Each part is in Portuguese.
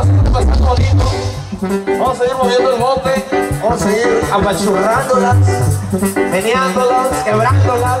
Vamos a seguir moviendo el bote, vamos a seguir apachurrándolas, meneándolas, quebrándolas.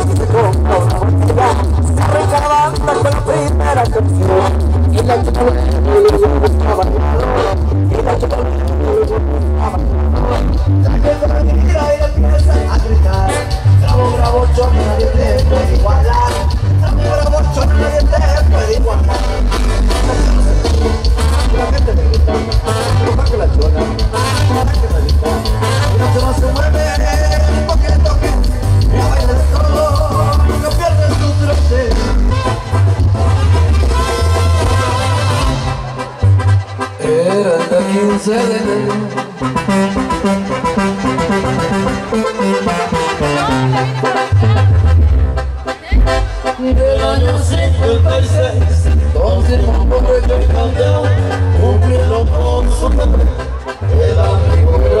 Yerandaki uzelene Delanyosin kıltaysız Donzir mumbo böcek kandel Umri lompon sunan Elami kura